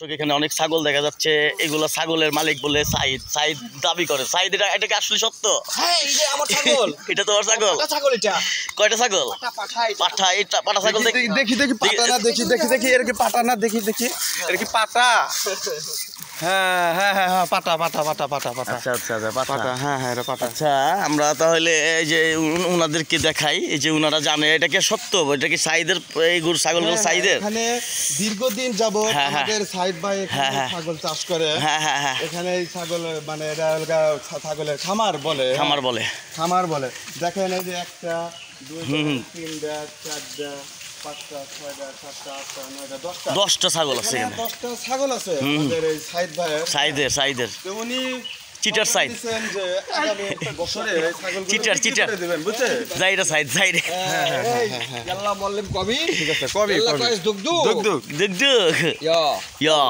দর্শক, এখানে অনেক ছাগল দেখা যাচ্ছে। এগুলো ছাগলের মালিক বলে সাইদ। সাইদ দাবি করে। সাইদ এটা এটা কি আসলে সত্য? হ্যাঁ এই যে আমার ছাগল। এটা তোমার ছাগল? ছাগল এটা? কয়টা ছাগল? পাঠা এটা। পাঠা পাঠা ছাগল দেখি দেখি। দেখি পাটা না দেখি দেখি দেখি এর কি পাটা না দেখি দেখি। এর কি পাটা? হ্যাঁ হ্যাঁ হ্যাঁ হ্যাঁ পাটা পাটা পাটা পাটা পাটা। আচ্ছা আচ্ছা আচ্ছা পাঠা পাটা হ্যাঁ হ্যাঁ এটা পাটা। আচ্ছা আমরা তাহলে এই যে উন- উনাদেরকে দেখাই। এই যে উনারা জানে এটা কি সত্য? এটা কি সাইদের এই গরু ছাগলগুলো হ্যাঁ, সাইদের? দীর্ঘদিন যাবত হ্যাঁ। আমাদের সাইদ ভাই হ্যাঁ, হ্যাঁ। ছাগল চাষ করে। হ্যাঁ এখানে এই ছাগল মানে এটা ছাগলের খামার বলে। খামার বলে। খামার বলে। দেখেন এই যে একটা তিন দুইটা চার তিনটা চারটা ছয়টা আটটা নয়টা দশটা। ছাগল আছে দশটা ছাগল আছে সাইদ সাইদের সাইদের। উনি চিটার সাইড চিটার, চিটার। যাইরা সাইদ যাইরে আল্লাহ বললেন কবি? ঠিক আছে কবি কবি। দুগ দুগ দুগ ইয়া। ইয়া।